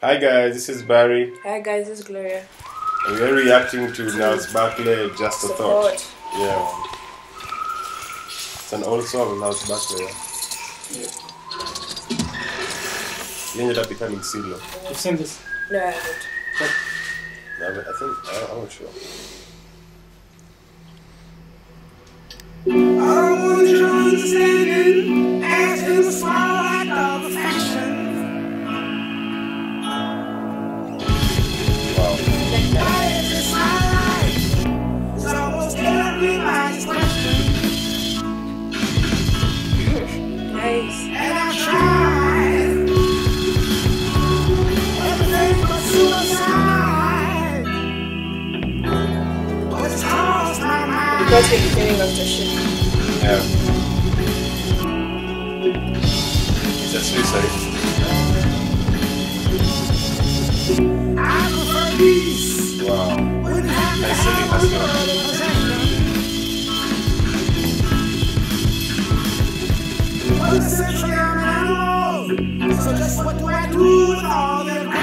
Hi guys, this is Barry. Hi guys, this is Gloria. And we're reacting to Gnarls Barkley, Just a Thought. Yeah. It's an old song, Gnarls Barkley. Yeah. He ended up becoming CeeLo. You've seen this? No, I haven't. No, but I think, I, I'm not sure. I want your understanding Nice. And I tried everything but suicide. But it's crossed my mind. Got the beginning of the shit. Yeah. It's a suicide. I prefer peace. Wow. So just what do I do with all that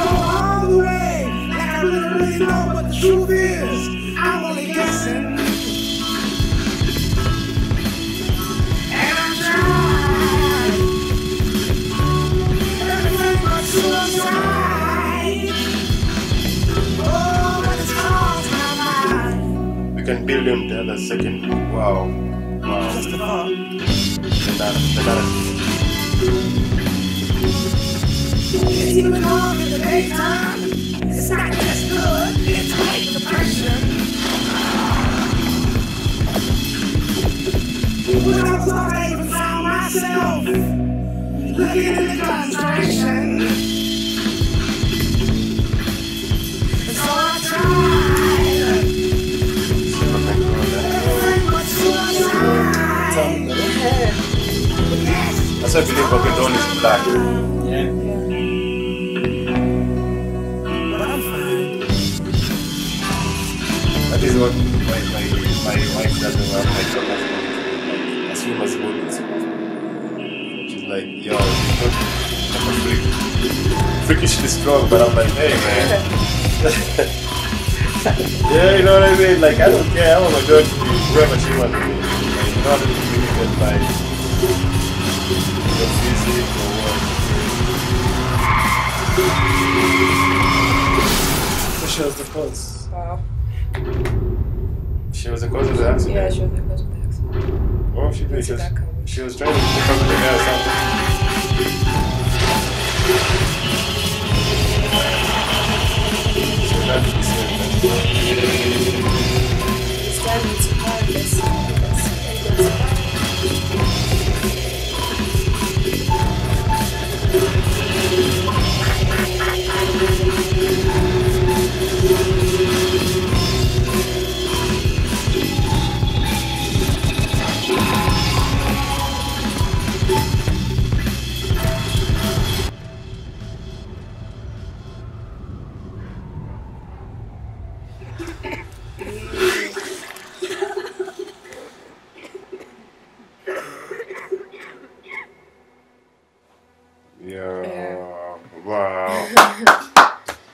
all the way, like I really, really know what the truth is. I'm only guessing. And I tried everything but suicide. Oh, but it's crossed my mind. We can build him the other second. Wow. It's even in the daytime. It's not just good, it's great depression. When I was myself looking in the gun That's why I believe Rocket Dawn is black. Yeah. That is what my, my, my wife doesn't love my chocolate. As soon as movies. She's like, yo, I'm a freak. Freakishly strong, but I'm like, hey man. yeah, you know what I mean? Like, I don't care. I want my girl to be whoever she wants to be. Like, not to be limited by she was the cause. Wow. She was the cause of the accident. Yeah, she was the cause of the accident. What was she doing? That's She was, that coming. she was trying to pick up the hair or something. She was trying to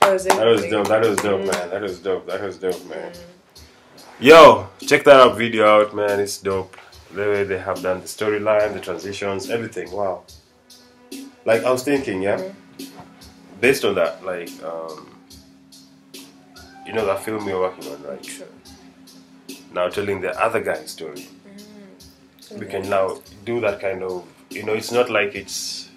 That was, That was dope. That was dope, man. That was dope. That was dope, man. Yo, check that out video out, man. It's dope. The way they have done the storyline, the transitions, everything. Wow. Like I was thinking, yeah. Based on that, like, um, you know that film you're working on, right? True. Now telling the other guy's story. We can now do that kind of, you know, it's not like it's,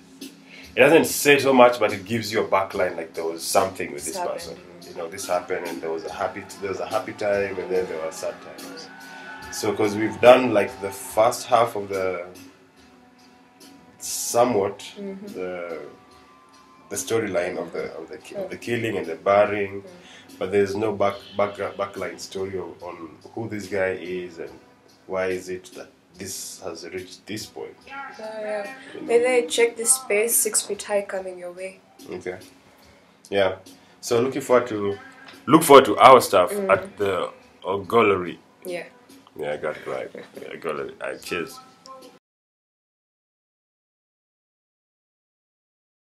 it doesn't say so much, but it gives you a backline like there was something with This this person. You know, this happened and there was a happy, there was a happy time and then there were sad times. So, because we've done like the first half of the somewhat mm-hmm. the the storyline of the of the ki- of the killing and the burying, but there's no back back backline story on who this guy is and why is it that this has reached this point. Oh, yeah. Maybe check this space, six feet high coming your way. Okay. Yeah. So looking forward to look forward to our stuff at mm. the gallery. Yeah. Yeah, I got it right. Yeah, gallery. All right, cheers.